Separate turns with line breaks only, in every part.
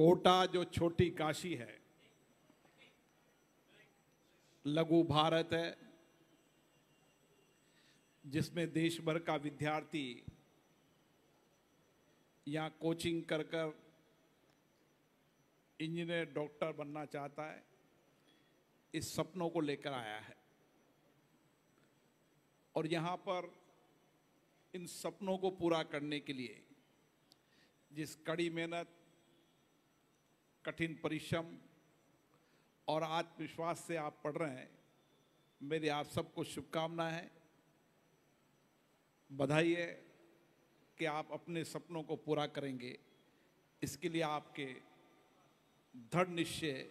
कोटा जो छोटी काशी है, लघु भारत है, जिसमें देश भर का विद्यार्थी यहाँ कोचिंग कर कर इंजीनियर, डॉक्टर बनना चाहता है, इस सपनों को लेकर आया है। और यहाँ पर इन सपनों को पूरा करने के लिए जिस कड़ी मेहनत कठिन परिश्रम और आत्मविश्वास से आप पढ़ रहे हैं, मेरी आप सबको शुभकामनाएँ हैं। बधाई है कि आप अपने सपनों को पूरा करेंगे। इसके लिए आपके दृढ़ निश्चय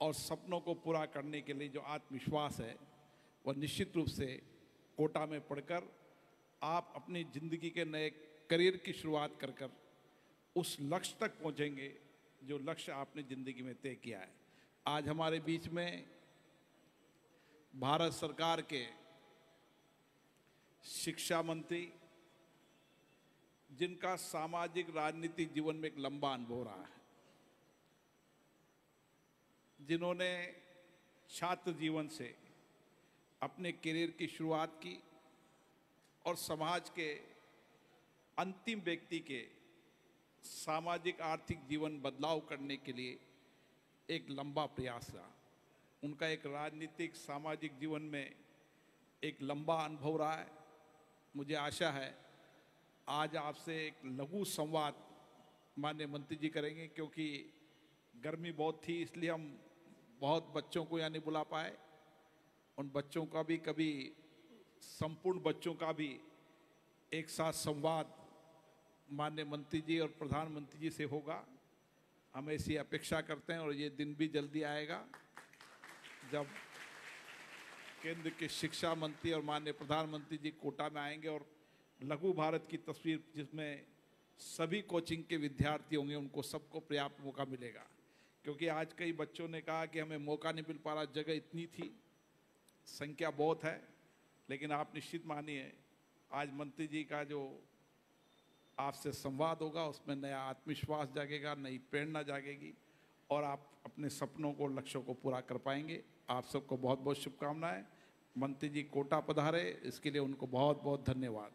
और सपनों को पूरा करने के लिए जो आत्मविश्वास है, वह निश्चित रूप से कोटा में पढ़कर, आप अपनी ज़िंदगी के नए करियर की शुरुआत कर कर उस लक्ष्य तक पहुँचेंगे। जो लक्ष्य आपने ज़िंदगी में तय किया है। आज हमारे बीच में भारत सरकार के शिक्षा मंत्री, जिनका सामाजिक राजनीतिक जीवन में एक लंबा अनुभव रहा है, जिन्होंने छात्र जीवन से अपने करियर की शुरुआत की और समाज के अंतिम व्यक्ति के सामाजिक आर्थिक जीवन बदलाव करने के लिए एक लंबा प्रयास रहा। उनका एक राजनीतिक सामाजिक जीवन में एक लंबा अनुभव रहा है। मुझे आशा है, आज आपसे एक लघु संवाद माननीय मंत्री जी करेंगे, क्योंकि गर्मी बहुत थी, इसलिए हम बहुत बच्चों को यहाँ नहीं बुला पाए। उन बच्चों का भी, कभी संपूर्ण बच्चों का भी एक साथ संवाद माननीय मंत्री जी और प्रधानमंत्री जी से होगा। हम ऐसी अपेक्षा करते हैं और ये दिन भी जल्दी आएगा। जब केंद्र के शिक्षा मंत्री और माननीय प्रधानमंत्री जी कोटा में आएँगे और लघु भारत की तस्वीर जिसमें सभी कोचिंग के विद्यार्थी होंगे, उनको सबको पर्याप्त मौका मिलेगा। क्योंकि आज कई बच्चों ने कहा कि हमें मौका नहीं मिल पा रहा, जगह इतनी थी, संख्या बहुत है, लेकिन आप निश्चित मानिए, आज मंत्री जी का जो आपसे संवाद होगा, उसमें नया आत्मविश्वास जागेगा, नई प्रेरणा जागेगी और आप अपने सपनों को, लक्ष्यों को पूरा कर पाएँगे। आप सबको बहुत बहुत शुभकामनाएँ। मंत्री जी कोटा पधारे, इसके लिए उनको बहुत बहुत धन्यवाद।